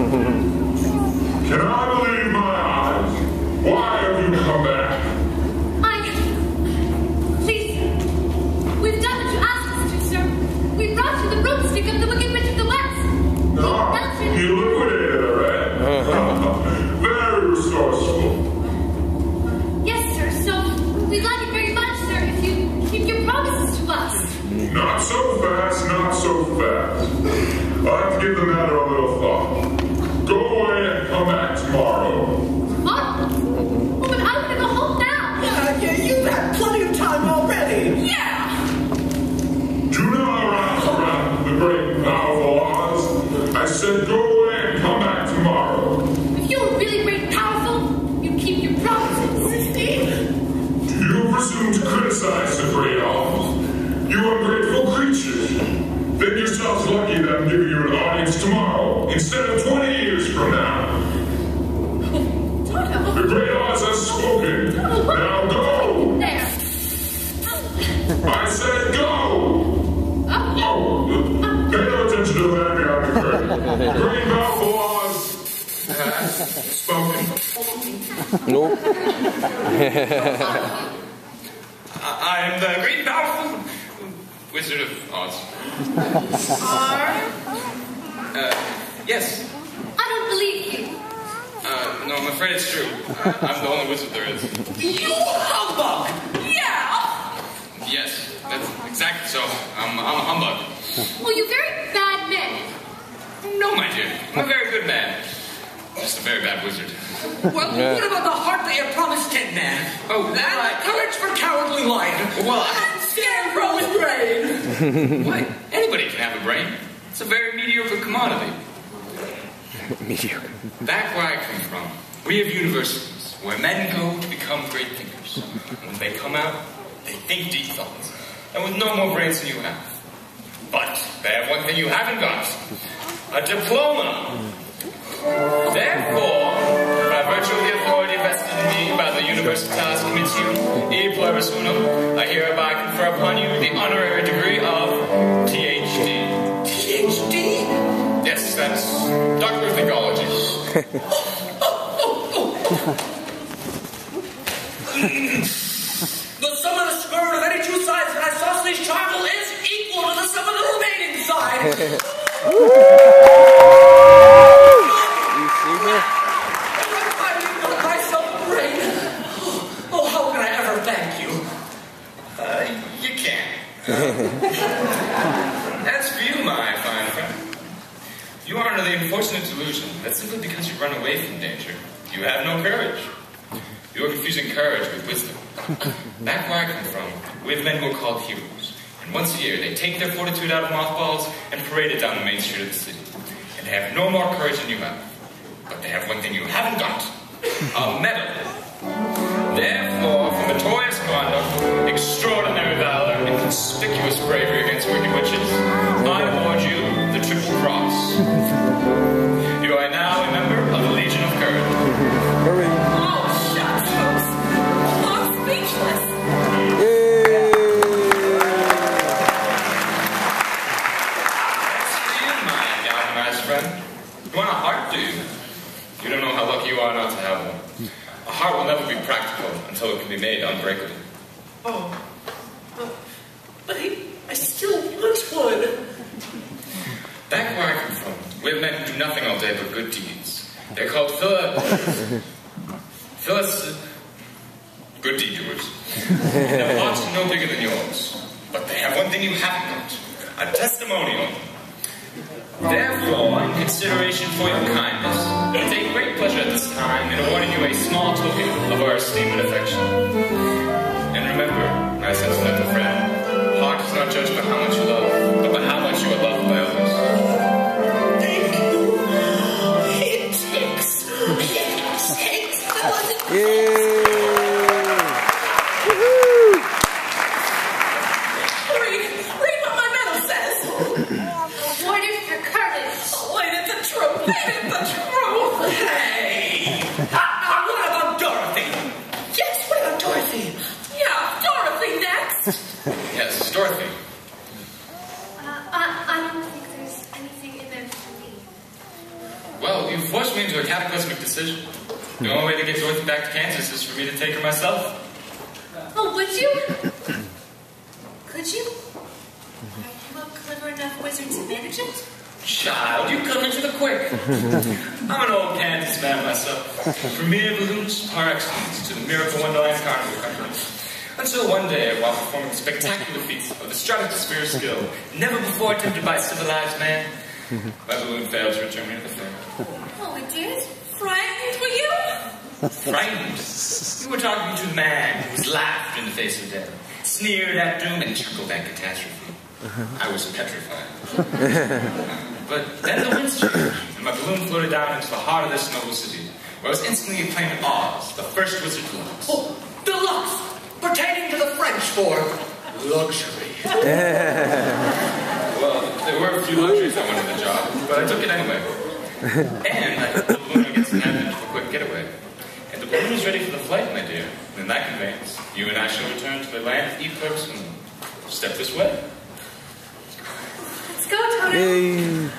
Can I believe my eyes? Why have you come back? I... Please, we've done what you asked us to, sir. We brought you the broomstick of the Wicked Witch of the West. No, you, look liquidated her, eh? Very resourceful. Yes, sir, so we like it very much, sir, if you keep your promises to us. Not so fast, not so fast. I have to give the matter a little thought. Go away and come back tomorrow. Man behind. Great powerful Oz has spoken. Nope. I I am the great powerful Wizard of Oz. Uh, yes. I don't believe you. Uh, no, I'm afraid it's true. Uh, I'm the only wizard there is. You humbug! Yeah! Yes, that's exactly so. I'm, I'm a humbug. Well, you very bad men. No, my dear. I'm a very good man. Just a very bad wizard. Well, Yeah. what about the heart that you promised Tin Man? Oh, that right. courage for cowardly lion. Well, I- and scarecrow with brain. Why? Anybody can have a brain. It's a very mediocre commodity. Mediocre. Back where I come from, we have universities where men go to become great thinkers. When they come out, they think deep thoughts, and with no more brains than you have. But they have one thing you haven't got a diploma. Therefore, by virtue of the authority vested in me by the Universitas Comitium e Pluribus Unum, I hereby confer upon you the honorary degree of THD. PhD? Yes, that's Doctor of Thinkology. The sum of the square root of any two sides of an isosceles triangle is equal to the sum of the remaining sides. You see me? I give myself a brain. Oh, how can I ever thank you? Uh, you can't. That's for you, my fine friend. You are under the unfortunate delusion that simply because you run away from danger, you have no courage. You are confusing courage with wisdom. Back where I come from, we have men who are called heroes. And once a year, they take their fortitude out of mothballs and parade it down the main street of the city. And they have no more courage than you have. But they have one thing you haven't got a medal. Therefore, for notorious conduct, extraordinary bravery against wicked witches, I award you the Triple Cross. You are now a member of the Legion of Courage. Hurry. Oh, shucks, folks. I'm speechless. Yay! That's for you, my galvanized friend. You want a heart, do you? You don't know how lucky you are not to have one. A heart will never be practical until it can be made unbreakable. Oh, but, but I, I still want one. Back where I come from, we have men who do nothing all day but good deeds. They're called Phila... Phyllis... Good deed doers. Have hearts no bigger than yours. But they have one thing you haven't. A testimonial. Therefore, in consideration for your kindness, we take great pleasure at this time in awarding you a small token of our esteem and affection. And remember, my sentimental friend, heart is not judged by how much says. Awarded for courage. Oh, ain't it the truth? Ain't it the truth? Hey! Ah, ah, what about Dorothy? Yes, what about Dorothy? Yeah, Dorothy next. Yes, Dorothy. Uh, I, I don't think there's anything in there for me. Well, you forced me into a cataclysmic decision. The only way to get Dorothy back to Kansas is for me to take her myself. Oh, would you? Could you? Are you a clever enough wizard to manage it? Child, you come into the quick. I'm an old Kansas man myself. From mere balloons par excellence to the miracle Wonderland Carnival Company. Until one day, while performing spectacular feats of the stratosphere skill never before attempted by civilized man, my balloon failed to return me to the fair. Oh, it did? Frightened were you? Frightened. You were talking to the man who who's laughed in the face of death, sneered at doom, and chuckled at catastrophe. Uh-huh. I was petrified. but then the winds changed, and my balloon floated down into the heart of this noble city, where I was instantly acclaimed Oz, the first wizard deluxe. Oh, deluxe, pertaining to the French for luxury. Well, there were a few luxuries I wanted the job, but I took it anyway. And I put the balloon against an avenue for a quick getaway. And the balloon is ready for the flight, my dear. And in that conveyance, you and I shall return to the land of and step this way. 哎